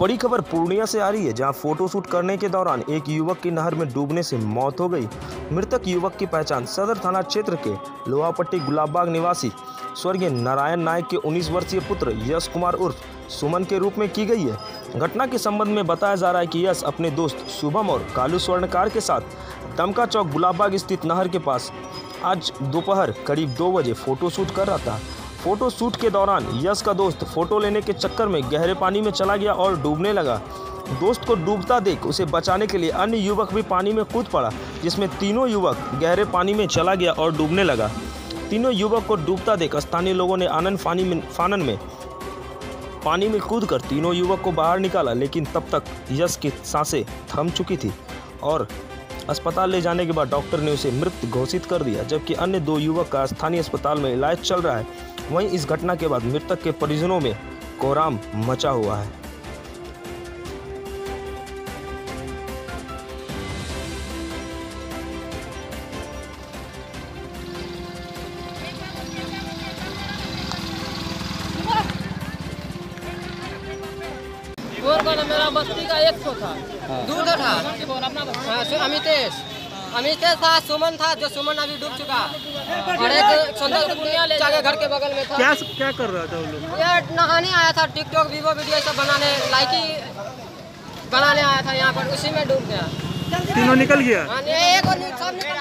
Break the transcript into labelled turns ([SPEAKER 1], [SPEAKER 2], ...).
[SPEAKER 1] बड़ी खबर पूर्णिया से आ रही है, जहाँ फोटोशूट करने के दौरान एक युवक की नहर में डूबने से मौत हो गई। मृतक युवक की पहचान सदर थाना क्षेत्र के लोहापट्टी गुलाबबाग निवासी स्वर्गीय नारायण नायक के 19 वर्षीय पुत्र यश कुमार उर्फ़ सुमन के रूप में की गई है। घटना के संबंध में बताया जा रहा है कि यश अपने दोस्त शुभम और कालू स्वर्णकार के साथ दमका चौक गुलाबबाग स्थित नहर के पास आज दोपहर करीब दो बजे फोटोशूट कर रहा था। फ़ोटो शूट के दौरान यश का दोस्त फ़ोटो लेने के चक्कर में गहरे पानी में चला गया और डूबने लगा। दोस्त को डूबता देख उसे बचाने के लिए अन्य युवक भी पानी में कूद पड़ा, जिसमें तीनों युवक गहरे पानी में चला गया और डूबने लगा। तीनों युवक को डूबता देख स्थानीय लोगों ने आनंद फानी में फानन में पानी में कूद कर तीनों युवक को बाहर निकाला, लेकिन तब तक यश की साँसें थम चुकी थी और अस्पताल ले जाने के बाद डॉक्टर ने उसे मृत घोषित कर दिया, जबकि अन्य दो युवक का स्थानीय अस्पताल में इलाज चल रहा है। वहीं इस घटना के बाद मृतक के परिजनों में कोराम मचा हुआ है।
[SPEAKER 2] गोर का ना मेरा बस्ती का एक सौ था। दूर था। हाँ, अमितेश। अमितेश था सुमन था जो सुमन अभी डूब चुका। और एक सुंदर जाके घर के बगल में था।
[SPEAKER 3] क्या क्या कर रहा था वो लोग?
[SPEAKER 2] ये नहाने आया था टिकटॉक वीवो वीडियो सब बनाने लाइकी बनाने आया था यहाँ पर उसी में डूब गया।
[SPEAKER 3] तीनों निकल गया?
[SPEAKER 2] हाँ, एक और सब निकल